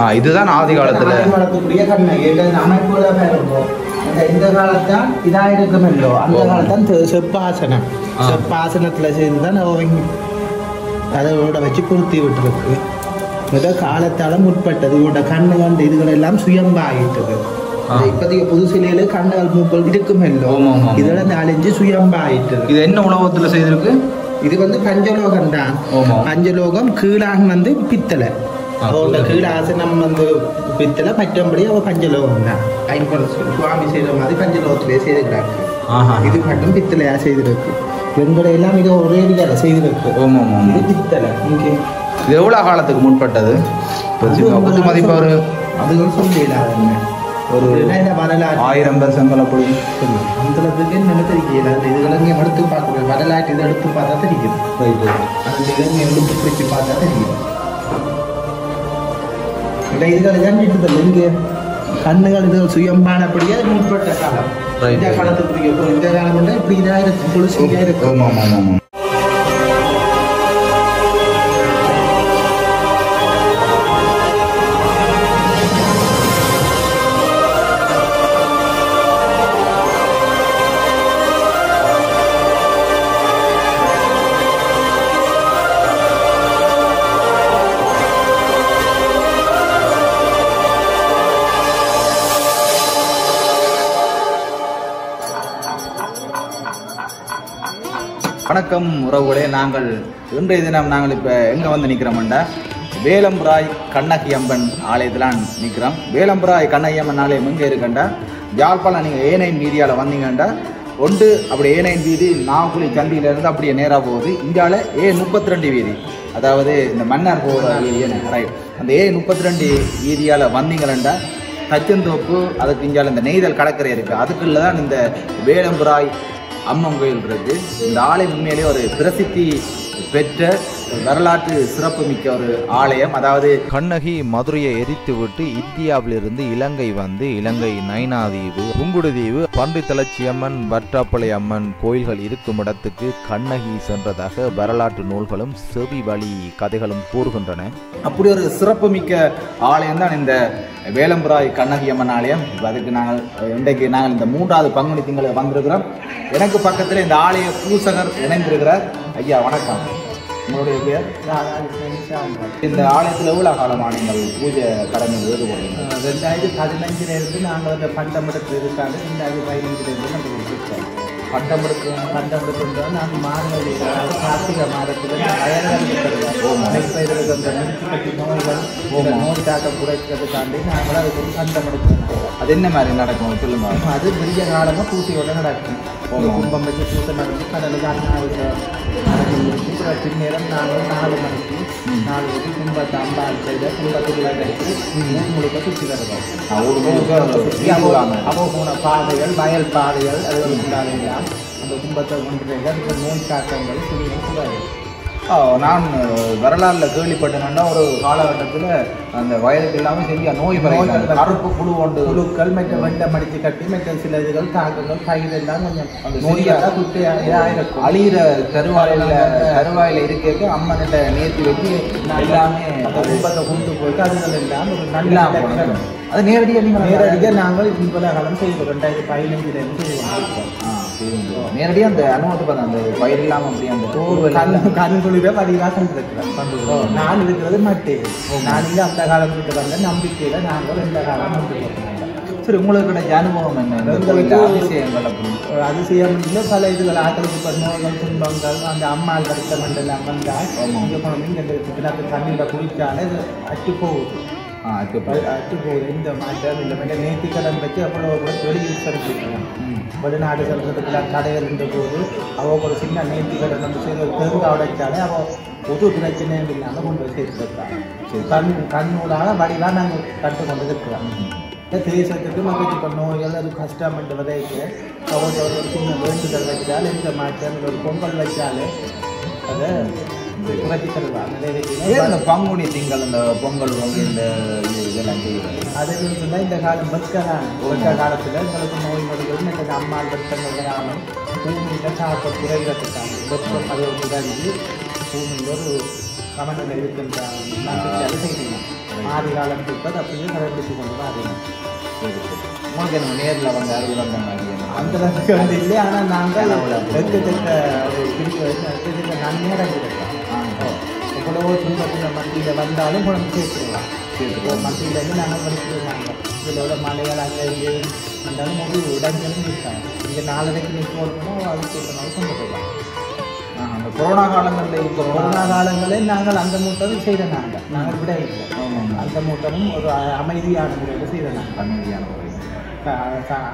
ஆ இதுதான் ஆதி காலத்துல. காலத்துக்குரிய கண்ணகி இந்த அமைப்புல இந்த காலத்தான் இதா இருக்குமல்லோ அந்த ஓ. காலத்தான் செப்பாசனம். செப்பாசனத்துல செய்து தான் அவங்க அதோட வச்சு பொருத்தி விட்டுருக்கு. மிக காலத்தால முற்பட்டது. இவரோட கண்ணு கண்டு இதுகள் எல்லாம் சுயம்பாயிட்டது. ஆ. இப்போதைய புது சிலையில கண்ணுகள் மூக்கள் ஆமா, ஆமா. இதோட நாலஞ்சு சுயம்பாயிட்டது. இது என்ன உலகத்துல செய்திருக்கு? இது வந்து பஞ்சலோகம் தான். பஞ்சலோகம் கீழான் வந்து பித்தளை. பித்தளை. கீழாசனம் வந்து பித்தளை மற்றபடி அவ பஞ்சலோகம் தான் சுவாமி செய்த மாதிரி பஞ்சலோகத்திலே செய்திருக்கிறாங்க ஆஹா. இது மட்டும் பித்தளையா செய்திருக்கு எங்களை எல்லாம் இது ஒரே அடிக்கால செய்திருக்கு ஆமா ஆமா இது பித்தளை இங்கே இது எவ்வளவு காலத்துக்கு முற்பட்டது குத்து மதிப்பு ஒரு அதுவும் சொல்லிடலாம் என்ன ஒரு ஆயிரம் வருஷங்கள் அப்படி அந்தளவுக்கு என்ன தெரியல. அந்த இதுகளை எடுத்து பார்க்கணும் வரலாற்று இதை எடுத்து பார்த்தா தெரியும். இதை எடுத்து பிடிச்சு பார்த்தா தெரியும். இதுகளை தான் வீட்டுதல் இங்கே கண்ணுகள் இது சுயம்பானபடியே முற்பட்ட காலம். இந்த பொருள். இந்த காலம் இப்படி இருக்கும் குளிர்ச்சியாக இருக்கும் வணக்கம் உறவுகளே. நாங்கள் இன்றைய தினம் நாங்கள் இப்போ எங்கே வந்து நிற்கிறோம்டா வேலம்புராய் கண்ணகி அம்மன் ஆலயத்தில் நிற்கிறோம் வேலம்புராய் கண்ணகி அம்மன் ஆலயம் எங்கே இருக்குண்டா? யாழ்ப்பாணம் நீங்கள் ஏனைன் வீதியால் வந்தீங்கண்டா? ஒன்று அப்படி ஏனைன் வீதி நாகுழி சந்தியிலேருந்து அப்படியே நேராக போகுது. இந்தியாவில் ஏ முப்பத்தி ரெண்டு வீதி. அதாவது இந்த மன்னார் போகிற ரைட் அந்த ஏ முப்பத்தி ரெண்டு வீதியால் வந்தீங்களண்டா? தச்சந்தோப்பு அதுக்கு இங்கால இந்த நெய்தல் கடற்கரை இருக்குது அதுக்குள்ளே தான் இந்த வேலம்புராய் அம்மன் கோயில் இருக்கு இந்த ஆலயம் உண்மையிலேயே ஒரு பிரசித்தி பெற்ற வரலாற்று சிறப்புமிக்க ஒரு ஆலயம். அதாவது கண்ணகி மதுரையை எரித்துவிட்டு இந்தியாவிலிருந்து இலங்கை வந்து இலங்கை நைனாதீவு புங்குடுதீவு பன்றி தலச்சியம்மன் வற்றாப்பளை அம்மன் கோயில்கள் இருக்கும் இடத்துக்கு கண்ணகி சென்றதாக வரலாற்று நூல்களும் செவி வழி கதைகளும் கூறுகின்றன. அப்படி ஒரு சிறப்புமிக்க ஆலயம் தான் இந்த வேலம்புராய் கண்ணகி அம்மன் ஆலயம். இப்ப அதுக்கு நாங்கள் இன்றைக்கு நாங்கள் இந்த மூன்றாவது பங்குனி திங்களை வந்திருக்கிறோம். எனக்கு பக்கத்தில் இந்த ஆலய பூசகர் இணைந்திருக்கிறார். ஐயா வணக்கம். உங்களுடைய பேர் இந்த ஆலயத்தில் எவ்வளோ காலமாக நீங்கள் பூஜை கடமை ஈடுபடுறீங்க ரெண்டாயிரத்தி பதினஞ்சுல இருந்து நாங்கள் அந்த பண்டமடத்தில் இருக்காங்க. ரெண்டாயிரத்தி பதினஞ்சுல இருந்து நம்ம இருக்கோம் பட்டம் எடுக்க பண்டம் எடுக்கின்றோம் நாங்கள் மாதங்கள் கார்த்திகை மாதத்தில் இப்போ இருக்கிற அந்த நிறுத்தி கட்டி நோய்கள் நோய் தாக்கம் குறைக்கிறதுக்காண்டி நாங்கள் அதுக்கு எடுக்கிறோம் அது என்ன மாதிரி நடக்கும்? சொல்லுங்க. அது பெரிய காலமாக பூசையோட நடக்கும். கும்பம் வச்சு பூசை நடந்து கடலுக்கு அண்ணாவுக்கு அப்புறம் நேரம் நாங்கள் நாலு மணிக்கு நாலு மணிக்கு கும்பத்தை அம்பாள் செய்த கும்பத்துக்குள்ள கட்டி ஊர் முழுக்க சுற்றி வருவோம் நான் ஒரு போன பாதைகள் வயல் பாதைகள் அது உள்ளாதையெல்லாம் அந்த கும்பத்தை ஒன்றில் நோய் தாக்கங்கள் சுழியும் கூடாது நான் வரலாறுல கேள்விப்பட்டேன்னா ஒரு காலகட்டத்தில் அந்த வயலுக்கு இல்லாமல் சரியா நோய் பரவினாங்க. கருப்பு புழு கொண்டு புழுக்கள் மற்ற வெள்ளம் அடித்து கட்டி மற்ற சில இதுகள் தாக்கங்கள் பயிர் எல்லாம் கொஞ்சம் அந்த நோயாக குட்டி இதாயிருக்கும். அழியிற கருவாயில கருவாயில இருக்க அம்மன்கிட்ட நேர்த்தி வச்சு எல்லாமே அந்த கும்பத்தை கொண்டு போயிட்டு அதுகள் எல்லாம் ஒரு நல்ல. அது நேரடியாக நீங்கள் நேரடியாக நாங்கள் இவ்வளோ காலம் செய்வோம். ரெண்டாயிரத்தி பதினஞ்சுலேருந்து செய்வோம் ஆ, சரிங்க. நேரடியா அந்த அனுபவத்தை பார்த்தா அந்த பயிர் இல்லாமல் அப்படியே அந்த பூர்வ கண் குளிர பதிவாக செஞ்சிருக்கிறேன் நான் இருக்கிறது மட்டும் நான் இங்கே அந்த கிட்ட வந்த நம்பிக்கையில் நாங்கள் இந்த காலம் வந்து சரி உங்களுக்கு கிடைச்ச அனுபவம் என்ன? கோயில்ல அதிசயங்கள் அப்படி அதிசயம் இல்லை பல இதுகள். ஆக்களுக்கு நோய்கள் துன்பங்கள் அந்த அம்மாள் கருத்த மண்டல வந்தால் இங்கே போனோம் இங்கே தண்ணியில் குளிச்சாலே இது அட்டு போகுது. ஆ இப்போ அது அட்டு போகுது இந்த மாற்றம் இல்லை நேர்த்தி கடன் வச்சு அவ்வளோ கூட வெளியூர் சரிச்சிருக்கோம் வெளிநாடு செல்றதுக்குலாம் தடைகள் இருந்த போது அவள் ஒரு சின்ன நேர்த்தி கடன் வந்து செய்து ஒரு பெருங்கா உடைச்சாலே அவள் பொது பிரச்சனையும் இல்லாமல் கொண்டு போய் சேர்த்து வைப்பாங்க கண் கண்ணூடாக வடிவாக நாங்கள் கட்டு கொண்டு இருக்கிறோம் தேசத்துக்கு மக்களுக்கு இப்போ நோய்கள் அது கஷ்டம் பண்ணுவதைக்கு அவங்க ஒரு சின்ன வேண்டுதல் வச்சால் இந்த மாற்றம் ஒரு பொங்கல் வச்சாலே அதை இந்த பங்குனி திங்கள் இந்த பொங்கல் பொங்கல் இந்த இது இதெல்லாம் செய்யுறாங்க அது சொன்னால் இந்த காலம் வெட்கதான் வெட்க காலத்தில் எங்களுக்கு நோய் நொடிகள் இந்த அம்மாள் வெட்டங்கள் வராமல் பூமியில் சாப்பிட குறைகிறதுக்காக வெப்பம் அது ஒரு இதாகி பூமியில் ஒரு ஆதி காலம் அப்படியே கடைபிடித்து கொண்டு தான் அறியணும் உங்களுக்கு என்ன நேரில் வந்து அறுபது அந்த மாதிரி அந்த அளவுக்கு வந்து இல்லை ஆனால் நாங்கள் எக்கச்சக்க ஒரு பிரிவு எக்கச்சக்க நன்மையாக கிடைக்கிறோம் எவ்வளவோ துன்பத்தில் மத்தியில் வந்தாலும் குழம்பு சேர்த்துக்கலாம். இப்போ மத்தியிலேருந்து நாங்கள் படிச்சுருக்காங்க இதில் உள்ள மலைகள் அங்கே இங்கே வந்தாலும் ஒரு இடங்களும் இருக்காங்க. இங்கே நாலரைக்கு நீ போகணும் அதுக்கு ஏற்ற மாதிரி கொண்டு போகலாம் அந்த கொரோனா காலங்களில் இப்போ கொரோனா காலங்களில் நாங்கள் அந்த மூட்டம் செய்த நாங்கள். நாங்கள் விட இல்லை அந்த மூட்டமும் ஒரு அமைதியான முறையில் செய்த நாங்கள். அமைதியான முறை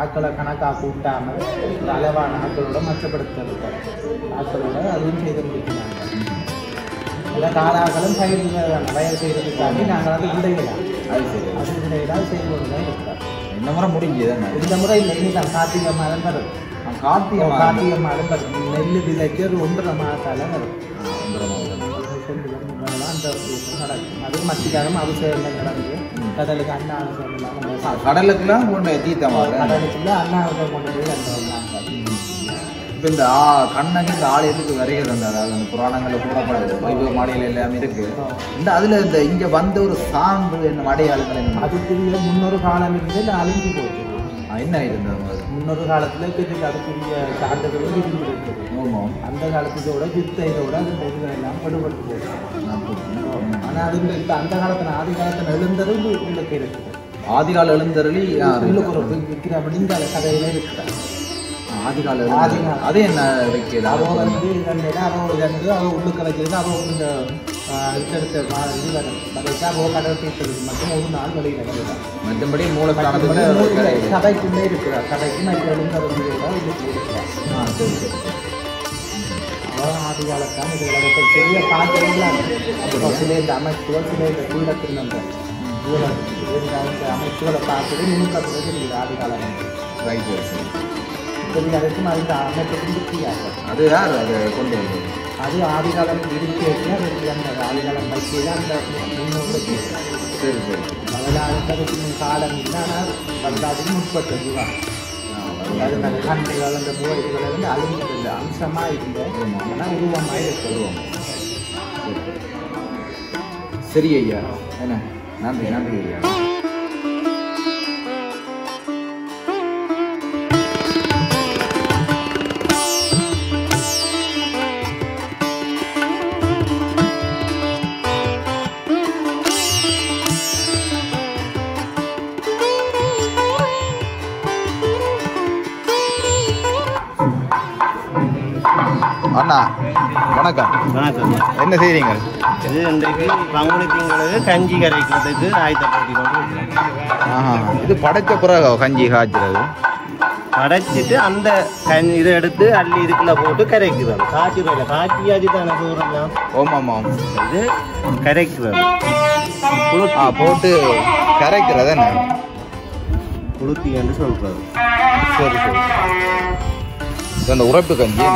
ஆட்களை கணக்காக கூட்டாமல் ஒரு அளவான ஆட்களோட மற்றப்படுத்த ஆட்களோட அதுவும் செய்து முடிக்கிறாங்க. எல்லா காலாக்களும் பயிர் வயல் செய்கிறதுக்காண்டி நாங்கள் அது விடையிலாம் அது சரி அது விடையிலாம் செய்து கொண்டு இருக்கிறோம். இந்த முறை முடிஞ்சது இந்த முறை இல்லை. இனி தான் கார்த்திகை மாதம் வரும். கார்த்திகை கார்த்திகை மாதம் வரும். நெல் விதைக்கு ஒரு ஒன்றரை மாதத்தால வரும். அந்த நடக்கும். அது மத்திக்காலம் அபிஷேகம் நடந்து. கடலுக்கு அண்ணா கடலுக்குலாம் கொண்டு தீர்த்தமாக கடலுக்குள்ள அண்ணா கொண்டு போய் இப்போ இந்த ஆ கண்ணகி இந்த ஆலயத்துக்கு வருகிறது அந்த அதாவது அந்த புராணங்களில் கூறப்படுது வைபவ மாலையில் எல்லாமே இருக்கு. இந்த அதில் இந்த இங்கே வந்த ஒரு சான்று என்ன அடையாளங்கள் என்ன? அதுக்குரிய முன்னொரு காலம் இருந்து அழிஞ்சு போச்சு. என்ன அது? முன்னொரு காலத்துல கிட்ட அதுக்குரிய சான்றுகளும் இருந்து இருக்குது ஆமாம் அந்த காலத்தோட யுத்த இதோட அந்த எல்லாம் படுபட்டு போச்சு. நான் போட்டேன். ஆனா அது இப்ப அந்த காலத்துல ஆதி காலத்துல எழுந்தது உள்ளுக்கு இருக்குது ஆதிகால எழுந்தருளி உள்ளுக்கு ஒரு விற்கிற அப்படிங்கிற கதையில இருக்கிறார். ஆதிகால ஆதிகால. எழுந்தருளி. அது என்ன வைக்கிறது? அவ வந்து அவ இருந்து அவ உள்ளுக்க வைக்கிறது அவ இந்த அடுத்தடுத்த இது அவ கடல் மட்டும் ஒரு நாள் வெளியில வருவார் மற்றபடி மூலஸ்தானத்தில் சபைக்குள்ளே இருக்கிறார். சபைக்கு மற்ற எழுந்தருளி இருக்கிறார். ஆ சரி சரி. காலத்தான் இது இப்போ பெரிய பாத்திரங்களாக அப்போ சில இந்த அமைப்புகள் சில இந்த இதில் இருந்த அந்த அமைப்புகளை பார்த்துட்டு நுணுக்கத்தில் தெரியுது ஆதி காலம் ரைட் ரைட் பெரிய அதுக்கும் அந்த அமைப்புக்கும் வித்தியாசம் அது யார் அதை கொண்டு வந்தது? அது ஆதி காலம் இருக்கேக்கு அது அந்த ஆதி காலம் வைக்கையில் அந்த முன்னோடு சரி சரி. வரலாறுக்கு இன்னும் காலம் இல்லை ஆனால் தான். அது அந்த கண்கள் அந்த மூ இதுகளை வந்து அழிஞ்சதில்லை அம்சமாக இல்லை ஆனால் உருவமாக இருக்குது சரி ஐயா. என்ன? நன்றி நன்றி ஐயா. வணக்கம். என்ன செய்றீங்க? இது இன்றைக்கு பங்குனி திங்களுக்கு கஞ்சி கரைக்கிறதுக்கு ஆயத்தப்படுத்தி கொண்டு இது படைச்ச பிறகு கஞ்சி காய்ச்சறது? கடைச்சிட்டு அந்த கஞ்சி இதை எடுத்து அள்ளி இதுக்குள்ள போட்டு கரைக்கிறோம் காய்ச்சிடுறோம் காய்ச்சியாச்சு தானே சூறலாம் ஓம் ஆமாம் இது கரைக்கிறோம் போட்டு கரைக்கிறது என்ன? குளுத்தி என்று சொல்றது. சரி சரி. இது அந்த உரைப்பு கஞ்சி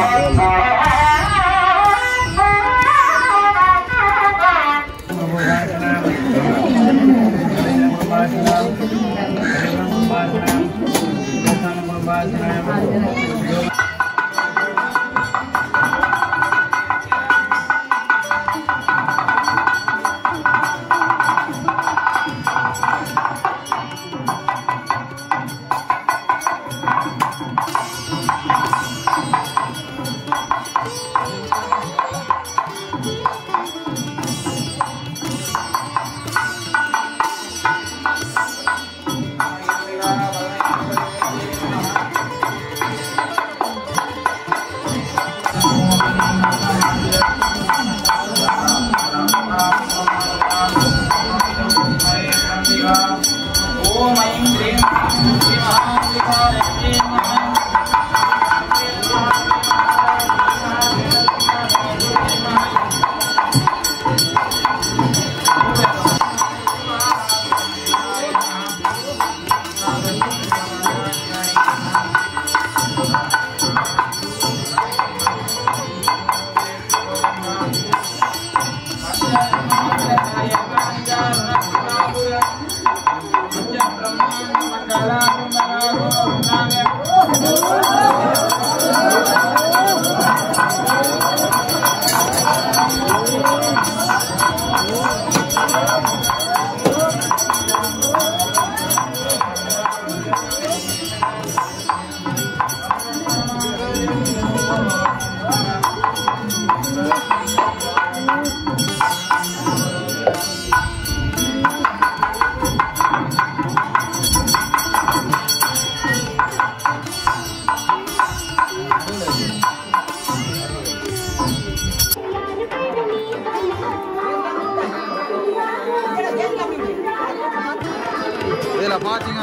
la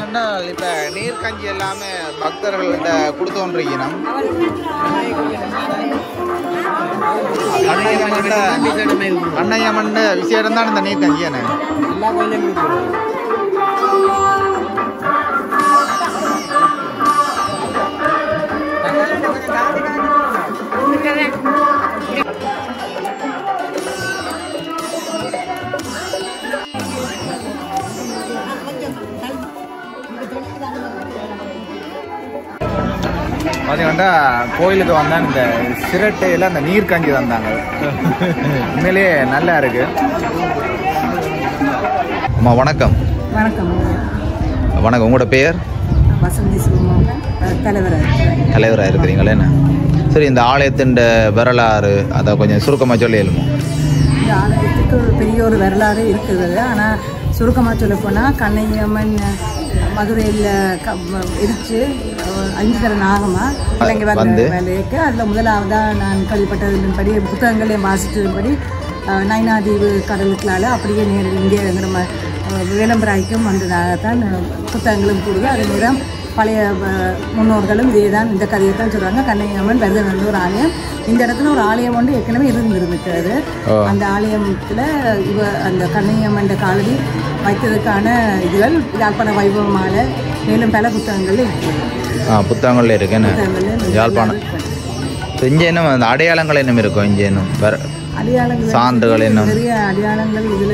பார்த்தீங்கன்னா இப்போ நீர் கஞ்சி எல்லாமே பக்தர்கள்ட்ட கொடுத்து கொண்டிருக்கணும் அண்ணையம்மன் விசேடம் தான் இந்த நீர் கஞ்சி என்ன பார்த்தீங்கன்னா கோயிலுக்கு வந்தால் இந்த சிரட்டையில் அந்த நீர் கஞ்சி தந்தாங்க. உண்மையிலேயே நல்லா இருக்கு. அம்மா வணக்கம். வணக்கம். வணக்கம். உங்களோட பெயர்? தலைவராக இருக்கிறீங்களா என்ன? சரி இந்த ஆலயத்தின் வரலாறு அதை கொஞ்சம் சுருக்கமாக சொல்லி எழுமோ இந்த ஆலயத்துக்கு ஒரு பெரிய ஒரு வரலாறு இருக்குது. ஆனால் சுருக்கமாக சொல்ல போனால் கண்ணையம்மன் மதுரையில் க எரிச்சு தர நாகமாக இங்கே வந்து? வந்த. வேலைக்கு. அதில் முதலாவதாக நான் கேள்விப்பட்டதின்படி புத்தகங்களையும் வாசித்ததின்படி நைனாதீவு கடலுக்குள்ளால அப்படியே நேரில் இங்கே நம்ம விளம்பராய்க்கும் வந்ததாகத்தான் புத்தகங்களும் கூடுது அதே நேரம் பழைய முன்னோர்களும் இதே தான் இந்த கதையை தான் சொல்கிறாங்க கண்ணையம்மன் வருதன் ஒரு ஆலயம். இந்த இடத்துல ஒரு ஆலயம் ஒன்று ஏற்கனவே இருந்திருந்துக்கிறது அந்த ஆலயத்தில் இவ அந்த கண்ணையம்மன் காலடி வைத்ததுக்கான இதுகள் யாழ்ப்பாண வைபவமால மேலும் பல புத்தகங்கள் ஆ புத்தகங்கள் யாழ்ப்பாணம் இங்கே என்ன அந்த அடையாளங்கள் என்ன இருக்கும். இங்கே இன்னும் வேற அடையாளங்கள் சான்றுகள் என்ன? நிறைய அடையாளங்கள் இதில்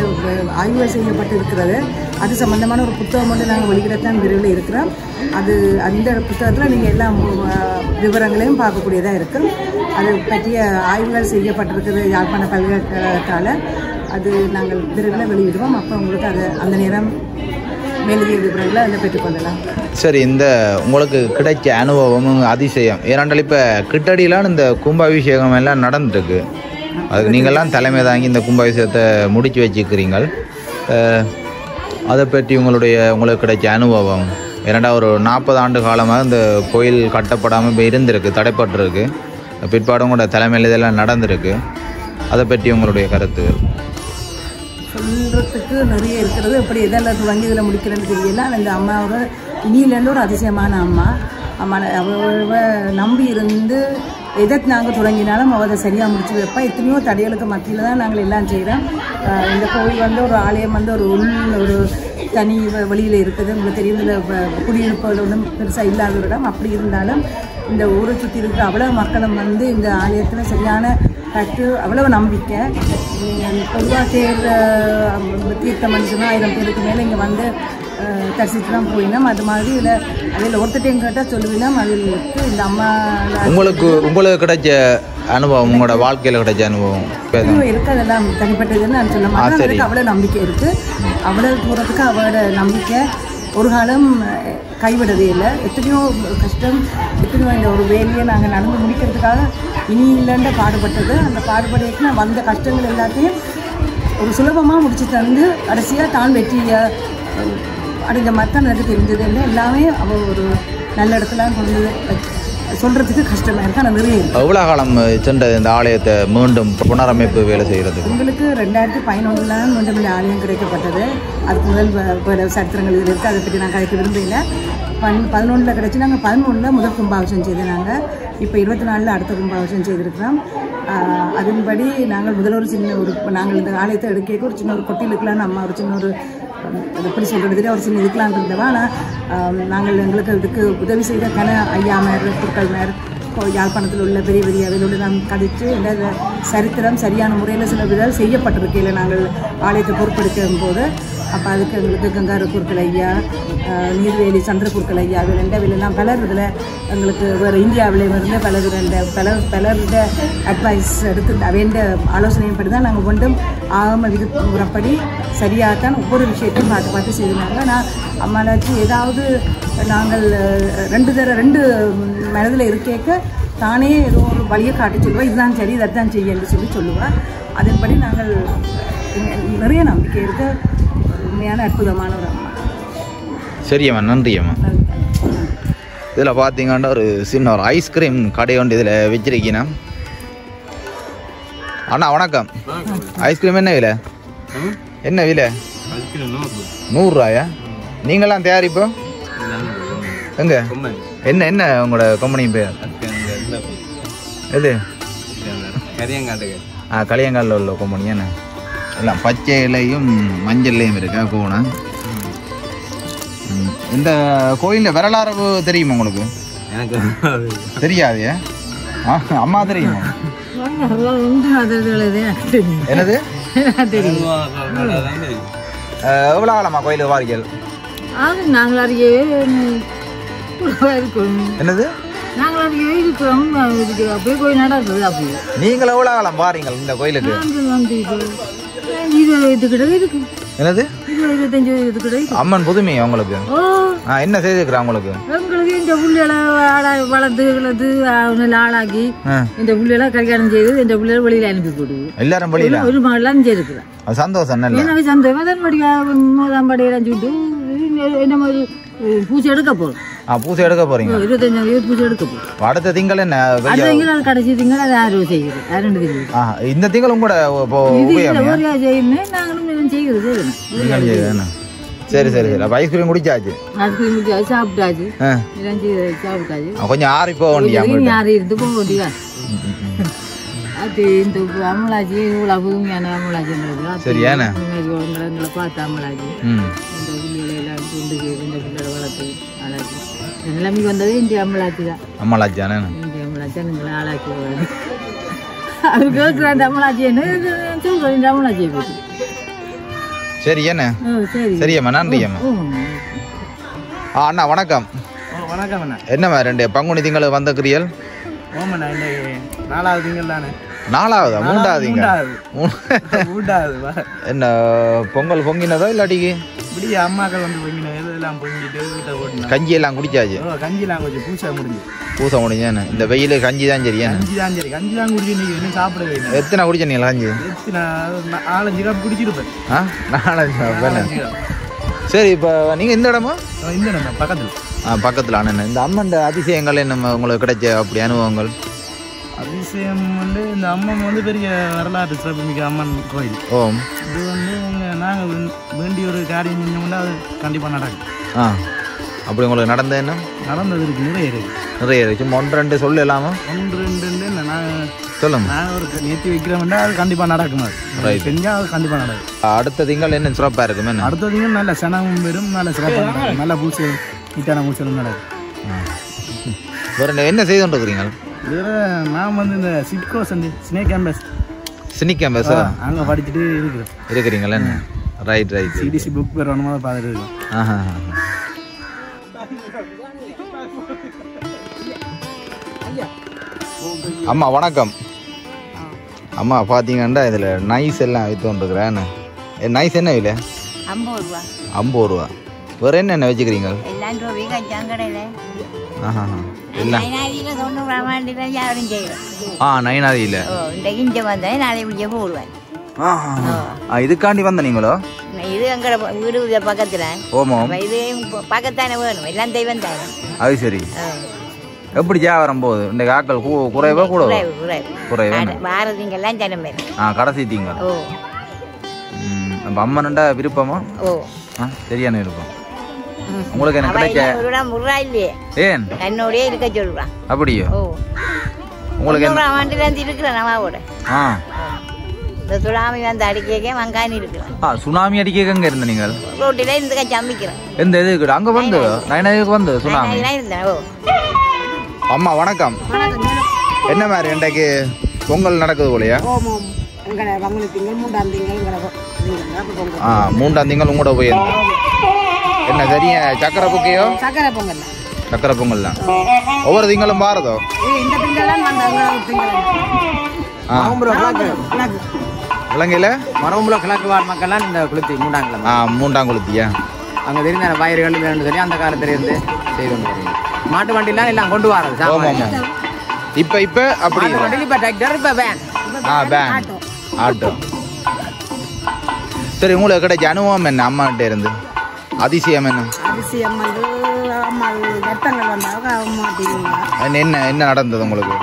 ஆய்வு செய்யப்பட்டிருக்கிறது. அது சம்பந்தமான ஒரு புத்தகம் மட்டும் நாங்கள் வெளியிடத்தான் விரைவில் இருக்கிறோம். அது அந்த புத்தகத்தில் நீங்கள் எல்லா விவரங்களையும் பார்க்கக்கூடியதாக இருக்கும் அது பற்றிய ஆய்வுகள் செய்யப்பட்டிருக்கிறது யாழ்ப்பாண பல்கலைக்கழகத்தால். அது நாங்கள் விரைவில் வெளியிடுவோம். அப்போ உங்களுக்கு அது அந்த நேரம் பெற்றுக்கொள்ளலாம் சரி இந்த உங்களுக்கு கிடைச்ச அனுபவம் அதிசயம் ஏனென்றால் இப்போ கிட்டடியிலாம் இந்த கும்பாபிஷேகம் எல்லாம் நடந்துருக்கு. அதுக்கு நீங்கள்லாம் தலைமை தாங்கி இந்த கும்பாபிஷேகத்தை முடிச்சு வச்சுக்கிறீங்க அதை பற்றி உங்களுடைய உங்களுக்கு கிடைச்ச அனுபவம் ஏன்னாண்டா ஒரு நாற்பது ஆண்டு காலமாக இந்த கோயில் கட்டப்படாமல் இப்போ இருந்திருக்கு தடைப்பட்டிருக்கு. பிற்பாடு உங்களோட தலைமையில் இதெல்லாம் நடந்திருக்கு. அதை பற்றி உங்களுடைய கருத்து? சொல்கிறதுக்கு நிறைய இருக்கிறது. எப்படி எதில் துவங்கி இதில் முடிக்கிறேன்னு தெரியல. ஆனா இந்த அம்மாவோட இனியிலேருந்து ஒரு அதிசயமான அம்மா. அம்மா அவ நம்பி இருந்து எதை நாங்கள் தொடங்கினாலும் அவள் அதை சரியாக முடிச்சு வைப்பா. எத்தனையோ தடைகளுக்கு மத்தியில் தான் நாங்கள் எல்லாம் செய்கிறோம் இந்த கோவில் வந்து ஒரு ஆலயம் வந்து ஒரு உள் ஒரு தனி வழியில் இருக்குது. உங்களுக்கு தெரியும் இந்த குடியிருப்புகள் ஒன்றும் பெருசாக இல்லாத இடம். அப்படி இருந்தாலும் இந்த ஊரை சுற்றி இருக்கிற அவ்வளோ மக்களும் வந்து இந்த ஆலயத்தில் சரியான கற்று அவ்வளவு நம்பிக்கை. பொதுவாக அஹ், தீர்த்தம் சொன்னால் ஆயிரம் பேருக்கு மேலே இங்கே வந்து தரிசித்து தான் போயினோம். அது மாதிரி இதில் அதில் ஒருத்தட்டையும் கேட்டால் சொல்லுவினோம் அதில் இந்த அம்மா உங்களுக்கு உங்களுக்கு கிடைச்ச அனுபவம் உங்களோட வாழ்க்கையில் கிடைச்ச அனுபவம் இருக்கு அதெல்லாம் தனிப்பட்டதுன்னு நான் சொல்ல மாட்டேன். அவ்வளோ நம்பிக்கை இருக்கு. அவ்வளோ தூரத்துக்கு அவளோட நம்பிக்கை. ஒரு காலம் கைவிடவே இல்லை. எத்தனையோ கஷ்டம் எத்தனையோ இந்த ஒரு வேலையை நாங்கள் நடந்து முடிக்கிறதுக்காக இனி இல்லைன்ற பாடுபட்டது. அந்த பாடுபடைக்கு நான் வந்த கஷ்டங்கள் எல்லாத்தையும் ஒரு சுலபமாக முடிச்சு தந்து கடைசியாக தான் வெற்றியை அடைஞ்ச மாதிரி தான் எனக்கு தெரிஞ்சது. இல்லை எல்லாமே அவள் ஒரு நல்ல இடத்துல கொண்டு வந்து சொல்கிறதுக்கு கஷ்டமாக இருக்கு ஆனால் நிறைய எவ்வளோ காலம் சென்றது இந்த ஆலயத்தை மீண்டும் புனரமைப்பு வேலை செய்கிறதுக்கு உங்களுக்கு ரெண்டாயிரத்தி பதினொன்றில் தான் மீண்டும் இந்த ஆலயம் கிடைக்கப்பட்டது. அதுக்கு முதல் சரித்திரங்கள் இதில் இருக்குது அதை பற்றி நான் கதைக்க விரும்பல பன் பதினொன்றில் கிடச்சி நாங்கள் பதினொன்றில் முதல் கும்பாபிஷம் செய்து நாங்கள் இப்போ இருபத்தி நாலில் அடுத்த கும்பாபிஷம் செய்திருக்கிறோம். அதன்படி நாங்கள் முதல்ல ஒரு சின்ன ஒரு நாங்கள் இந்த ஆலயத்தை எடுக்க ஒரு சின்ன ஒரு கொட்டில் இருக்கலாம்னு அம்மா ஒரு சின்ன ஒரு அது எப்படி சொல்கிறது அவர் சின்ன இதுக்கெலாம் இருந்தவா ஆனால் நாங்கள் எங்களுக்கு இதுக்கு உதவி செய்த கன ஐயா மேர் பொருட்கள் மேர் யாழ்ப்பாணத்தில் உள்ள பெரிய பெரிய அவைகளோடு நாம் கதைச்சு இந்த இந்த சரித்திரம் சரியான முறையில் சில விதம் செய்யப்பட்டிருக்கையில் நாங்கள் ஆலயத்தை பொறுப்பெடுக்கும் போது. அப்போ அதுக்கு எங்களுக்கு கங்காரு குருக்கள் ஐயா நீர்வேலி சந்திர குருக்கள் ஐயா அது ரெண்டு பலர் இதில் எங்களுக்கு வேறு இந்தியாவிலே இருந்து பலர் ரெண்ட பலர் பலருட அட்வைஸ் எடுத்து அவைண்ட ஆலோசனையின்படி தான் நாங்கள் ஒன்றும் ஆகம விதி முறைப்படி சரியாகத்தான் ஒவ்வொரு விஷயத்தையும் பார்த்து பார்த்து செய்திருந்தாங்க. நான் அம்மாலாச்சு ஏதாவது நாங்கள் ரெண்டு தர ரெண்டு மனதில் இருக்கேக்க தானே ஏதோ ஒரு வழியை காட்டி சொல்லுவேன் இதுதான் சரி இதைத்தான் செய்ய என்று சொல்லி சொல்லுவேன் அதன்படி நாங்கள் நிறைய நம்பிக்கை இருக்க. உண்மையான அற்புதமான ஒரு அம்மா சரியம்மா நன்றியம்மா இதில் பார்த்தீங்கன்னா ஒரு சின்ன ஒரு ஐஸ்கிரீம் கடை ஒன்று இதில் வச்சிருக்கீங்க. அண்ணா வணக்கம். ஐஸ்கிரீம் என்ன விலை? என்ன விலை? நூறுரூவாயா? நீங்களாம் தயாரிப்போ? எங்க? என்ன என்ன உங்களோட கம்பெனி பேர்? எது? ஆ களியங்காலில் உள்ள கம்பெனி என்ன? எல்லாம் பச்சை இலையும் மஞ்சள்லையும் இருக்கா கோணம் இந்த கோயிலில் வரலாறு தெரியுமா உங்களுக்கு எனக்கு தெரியாது அம்மா தெரியுமா என்னது எவ்வளோ காலமா கோயிலுக்கு வாரிகள் நாங்கள் அறியே இருக்கோம் என்னது நாங்கள் இருக்கிறோம் இதுக்கு அப்படியே போய் நடக்குது அப்படியே நீங்கள் எவ்வளோ காலம் வாரீங்கள் இந்த கோயிலுக்கு இது இது இது என்னது? இருபத்தஞ்சு அம்மன் புதுமை ஆ என்ன செய்திருக்கிறா உங்களுக்கு? எங்களுக்கு இந்த வளர்த்து வளர்த்து ஆளாக்கி இந்த புள்ளிகளை கல்யாணம் செய்து இந்த வெளியில அனுப்பி போடுவோம் எல்லாரும் வெளியில? ஒரு மகள்லாம் செய்திருக்கிறேன் அது சந்தோஷம் நல்ல. எனக்கு சந்தேகம் தான் படிக்க மூதாம் படியெல்லாம் சொல்லிட்டு என்ன மாதிரி பூச்சி எடுக்க போகிறோம் ஆ பூசை எடுக்க போறீங்க. இருபத்தஞ்சாம் தேதி பூச்சி எடுக்க போகிறோம் அடுத்த திங்கள் என்ன? அடுத்த திங்கள் கடைசி திங்கள் அது யாரும் செய்யுது. யாரும் தெரியுது ஆ இந்த திங்களும் கூட இப்போ உபயோகம் செய்யணும் நாங்களும் செய்யணும். நீங்கள் சரி சரி சரி. அப்போ ஐஸ்கிரீம் குடிச்சாச்சு? அதுக்கு முடிச்சாச்சு சாப்பிட்டாச்சு. சாப்பிட்டாச்சு. கொஞ்சம் ஆறி போக வேண்டிய யாரும் இருந்து போக அது இந்த அமலாஜி இவ்வளோ புதுமையான அமலாஜி எங்களுக்கு. சரி, ஏண்ணே? எங்களை பார்த்து அமலாஜி. இந்த நிலைமைக்கு வந்தது இந்திய அமலாட்சி தான். அம்மாலாச்சானே இந்திய எங்களை ஆளாக்கி வருது அது கேட்குற அந்த சொல்கிறேன் இந்த அமலாட்சியை பற்றி சரி என்ன? சரி. சரியம்மா நன்றி அம்மா. ஆ அண்ணா வணக்கம். வணக்கம் அண்ணா. என்னம்மா ரெண்டு பங்குனி திங்கள் வந்தக்கிறீர்கள் ஓமண்ணா இந்த நாலாவது திங்கள் தானே? நாலாவதா? மூன்றாவது. திங்கள் மூன்றாவது. என்ன பொங்கல் பொங்கினதோ இல்லாட்டிக்கு இப்படி அம்மாக்கள் வந்து பொங்கின இதெல்லாம் பொங்கிட்டு வீட்டை ஓட்டினா கஞ்சி எல்லாம் குடிச்சாச்சு? ஓ கஞ்சிலாம் கொஞ்சம் பூசை முடிஞ்சு. பூசை முடிஞ்சேன்னு இந்த வெயிலு கஞ்சி தான் சரி ஏன்னு கஞ்சி தான் சரி. கஞ்சி தான் குடிச்சு நீங்க இன்னும் சாப்பிடவே இல்லை. எத்தனை குடிச்ச நீங்க கஞ்சி எத்தனை நாலஞ்சு கப் குடிச்சிருப்பேன். ஆ? நாலஞ்சு cup. சரி இப்போ நீங்கள் இந்த இடமா? இந்த நம்ம பக்கத்தில். ஆ பக்கத்தில் அண்ணன். இந்த அம்மன் அதிசயங்கள் என்ன உங்களுக்கு கிடைச்ச அப்படி அனுபவங்கள்? அதிசயம் வந்து இந்த அம்மன் வந்து பெரிய வரலாற்று சிறப்புமிக்க அம்மன் கோயில். ஓம் இது வந்து எங்க- நாங்க வே- வேண்டிய ஒரு காரியம் செஞ்சோம்னா அது கண்டிப்பா நடக்கும். ஆ. அப்படி உங்களுக்கு நடந்த என்ன? நடந்தது இருக்கு நிறைய இருக்கு. நிறைய இருக்கு. சும்மா ஒன்று ரெண்டு சொல்லலாமா ஒன்று ரெண்டு ரெண்டு நாங்கள் சொல்லுங்க. நாங்கள் ஒரு நேர்த்தி வைக்கிறோம்னா அது கண்டிப்பா நடக்கும் அது. Right. செஞ்சா அது கண்டிப்பா நடக்கும். அடுத்த திங்கள் என்ன சிறப்பாக இருக்குமே என்ன? அடுத்ததுங்க நல்ல சனமும் பெரும் நல்ல சிறப்பாக நடக்கும். நல்ல பூசை நீட்டான பூசலும் நடக்கும். வேற என்ன- என்ன செய்து கொண்டிருக்கிறீங்க? வேற நான் வந்து இந்த சிட்கோஸ் வந்து ஸ்னேக் கேம்பஸ் சினி கேம்பஸா அங்கே படிச்சுட்டு இருக்கிறேன் இருக்கிறீங்களா என்ன? ரைட் ரைட் சிடிசி புக் பேர் வேணுமா பார்த்துட்டு இருக்கோம். ஆஹா. அம்மா வணக்கம். அம்மா பார்த்தீங்கன்னா இதில் நைஸ் எல்லாம் விற்று கொண்டிருக்கிறேன் நைஸ் என்ன விலை? ஐம்பது ரூபா. ஐம்பது ரூபா. வேறு என்னென்ன வச்சுக்கிறீங்க? முடிஞ்ச போடுவேன் ஆ இதுக்காண்டி வந்த நீங்களோ இது எங்களோட வீடு பக்கத்தில் ஓமோ இது பக்கத்தானே வேணும் எல்லாம் தெய்வம் தானே அது சரி. எப்படி வியாபாரம் போகுது இந்த ஆக்கள் கூ- குறைவா கூட குறைவு வாரதிங்கெல்லாம் ஜனம் ஆ கடைசி தீங்க நம்ம அம்மனண்டா விருப்பமா ஓ சரியான விருப்பம் உங்களுக்கு என்ன இல்லையே. ஏன்? என்னோடய இருக்க சொல்றான் அப்படியோ? ஓ. உங்களுக்கு என்ன? தொண்ணூறாம் ஆண்டுலேருந்து இருக்கிறேன் அம்மாவோட ஆ. இந்த சுடாமி வந்து அடிக்க மங்கானி இருக்கிறேன். ஆ சுனாமி அடிக்க எங்க இருந்த நீங்கள்? ரோட்டில் இருந்து கச்சி அம்மிக்கிறேன் எந்த இதுக்கு? அங்க வந்து? வந்து சுனாமி? அம்மா வணக்கம். என்ன மாதிரி இன்றைக்கு பொங்கல் நடக்குது போலையா? மூன்றாம் திங்கள் மூன்றாம் திங்கள் உங்களோட போயிருந்தேன் என்ன சரியா சக்கரை புக்கையோ சக்கரை பொங்கல். சக்கரை பொங்கல் தான் ஒவ்வொரு திங்களும் பாரதோ இந்த திங்கள் ஆ. கிழக்கு. இலங்கையில் மரபுல கிழக்கு வாழ் மக்கள்லாம் இந்த குளித்தி மூண்டாங்கிழமை ஆ மூன்றாம் குளத்தியா அங்கே தெரிந்த பயிர்கள் வேணும்னு சொல்லி அந்த காலத்துல இருந்து செய்து கொண்டு மாட்டு வண்டிலாம் எல்லாம் கொண்டு வராது ஆமாம் இப்போ இப்போ அப்படி இப்போ டிராக்டர் இப்போ வேன் ஆ பேன் ஆட்டோ. சரி உங்களுக்கு கிடைச்ச அனுபவம் என்ன அம்மாகிட்ட இருந்து? அதிசயம் என்ன? அதிசயம் வந்து அம்மா ரத்தங்கள் வந்தாங்க அம்மா என்ன என்ன என்ன நடந்தது உங்களுக்கு?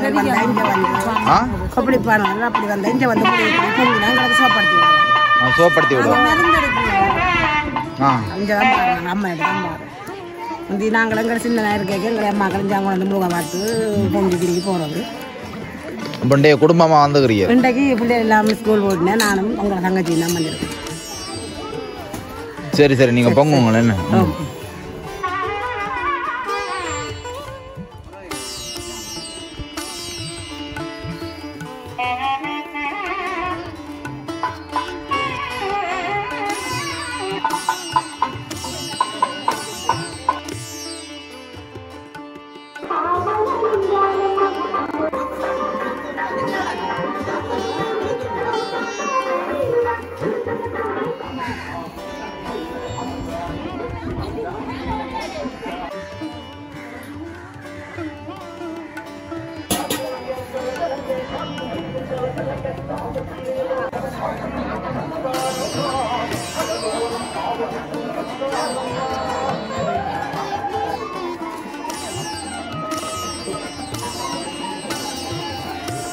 இங்கே வந்து ஆ? அப்படி பாருங்க அப்படி வந்தா இங்கே வந்து ஆ, சோப்படுத்தி விடுவோம் ஆ. அங்கே தான் பாருங்க அம்மா எடுத்து முந்தி நாங்கள் எங்களை சின்ன இருக்க எங்களை அம்மா கலைஞ்சாங்க வந்து முருகை பார்த்து பொங்கி கிரிக்கு போகிறது இப்போ குடும்பமாக வந்துக்கிறீங்க இன்றைக்கு பிள்ளைகள் எல்லாமே ஸ்கூல் போட்டுனேன் நானும் உங்களை தங்கச்சி தான் பண்ணியிருக்கேன் சரி சரி நீங்கள் பொங்குங்களேன் என்ன? ம்.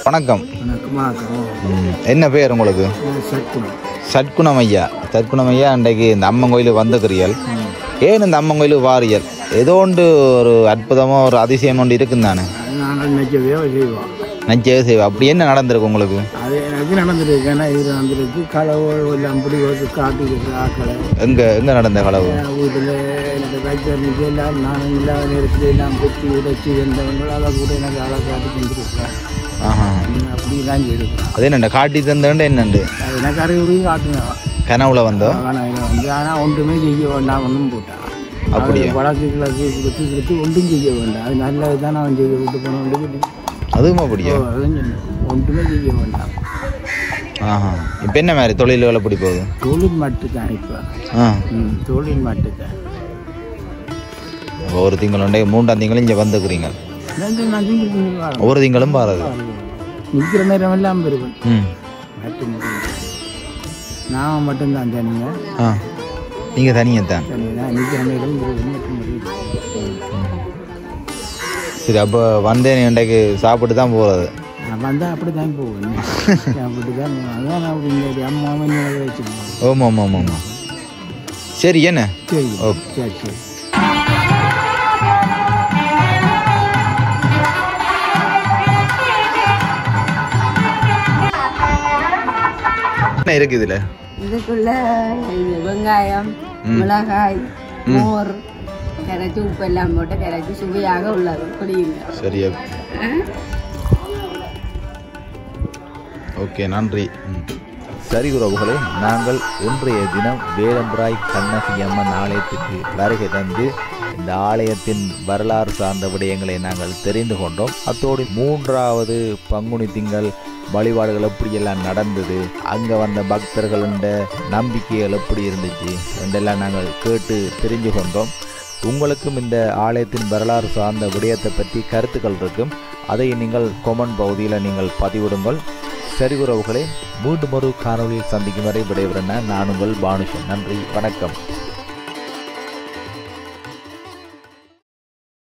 வணக்கம். என்ன பேர் உங்களுக்கு? சட்குணம் ஐயா. சட்குணம் ஐயா இன்றைக்கு இந்த அம்மன் கோயிலுக்கு வந்துக்கிறீர்கள் ஏன் இந்த அம்மன் கோயிலுக்கு வாரியல் ஏதோ ஒன்று ஒரு அற்புதமாக ஒரு அதிசயம் ஒன்று இருக்குன்னு தானே? நினைக்கவே செய்வோம் அப்படி என்ன நடந்திருக்கு உங்களுக்கு? அது எனக்கு நடந்திருக்கு. ஏன்னா இது நடந்திருக்கு. களவு எல்லாம் அப்படி ஒரு காட்டுக்கு ஆக்களை. எங்கே எங்கே நடந்த களவு வீட்டில் எனக்கு நிற்க எல்லாம் நான் இல்லாத நேரத்தில் எல்லாம் குத்தி உடைச்சி வந்தவங்க அதை கூட எனக்கு ஆளை காட்டி ஆஹா. அப்படி தான் செய்திருக்கிறேன் அது என்னண்டு? காட்டி தந்தேன்ட்டு என்னண்டு? அது எனக்கு அறிவுரையும் காட்டுனேன் கனவுல வந்தோ? ஆனால் இதை வந்து ஆனால் ஒன்றுமே செய்ய வேண்டாம் ஒன்றும் போட்டான். அப்படியா? வழக்கு கிழக்கு கொடுத்து கொடுத்து ஒன்றும் செய்ய வேண்டாம். அது நல்லது தான் அவன் செய்ய விட்டு போனோம் அதுவும் அப்படியா? ஒன்றுமே செய்ய வேண்டாம். ஆஹா. இப்போ என்ன மாதிரி தொழில்கள் எப்படி போகுது? தொழில் மட்டும் தான் இப்போ. ஆ. தொழில் மட்டும் தான். அப்போ ஒரு திங்களுண்டே மூன்றாம் திங்களும் இங்கே வந்துக்கிறீங்க. ஒவ்வொரு திங்களும் பாருது நிற்கிற நேரம் எல்லாம் பெருவன் ம். நான் மட்டும்தான் தனியாக ஆ நீங்கள் தனியாக மட்டும் சரி அப்போ வந்தேன் இன்றைக்கு சாப்பிட்டு தான் போகிறது வந்தால் அப்படி தான் போவேன் அப்படி தான் அதான் நான் அப்படி வச்சுருக்கேன் ஓமா ஆமாம் ஆமாம் ஆமாம் சரி என்ன? சரி. ஓகே சரி சரி. என்ன இருக்குது இதில்? இதுக்குள்ள இது வெங்காயம் மிளகாய் மோர் கரைச்சி உப்பு எல்லாம் போட்டு கரைச்சி சுவையாக உள்ளது. குடியுங்க சரியா. ஓகே நன்றி. சரி உறவுகளே நாங்கள் இன்றைய தினம் வேலம்பராய் கண்ணகி அம்மன் ஆலயத்துக்கு வருகை தந்து இந்த ஆலயத்தின் வரலாறு சார்ந்த விடயங்களை நாங்கள் தெரிந்து கொண்டோம். அத்தோடு மூன்றாவது பங்குனி திங்கள் வழிபாடுகள் எப்படியெல்லாம் நடந்தது? அங்கே வந்த பக்தர்களோட நம்பிக்கைகள் எப்படி இருந்துச்சு? என்றெல்லாம் நாங்கள் கேட்டு தெரிஞ்சு கொண்டோம். உங்களுக்கும் இந்த ஆலயத்தின் வரலாறு சார்ந்த விடயத்தை பற்றி கருத்துக்கள் இருக்கும். அதை நீங்கள் கொமன் பகுதியில் நீங்கள் பதிவிடுங்கள். சரி உறவுகளே மீண்டும் ஒரு காணொலியில் சந்திக்கும் வரை விடைபெறன நான் உங்கள் பானுஷன். நன்றி வணக்கம்.